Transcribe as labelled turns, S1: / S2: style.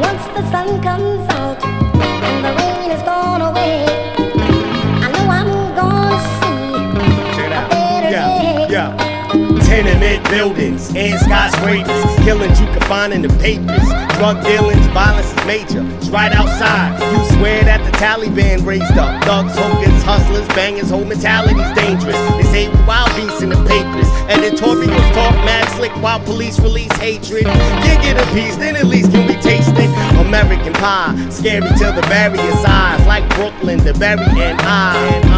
S1: Once the sun comes out and the rain is gone away, I know I'm gonna see
S2: Check it
S1: a better
S2: Yeah,
S1: day.
S2: yeah. Tenement buildings and skyscrapers, killings you can find in the papers. Drug dealings, violence is major. It's right outside. You swear that the Taliban raised up. Thugs, hookers, hustlers, bangers, whole mentality's dangerous. Papers. Editorials talk mad slick while police release hatred. Can't get a piece, then at least can we taste it? American pie, scary till the various eyes. Like Brooklyn, the very end. I.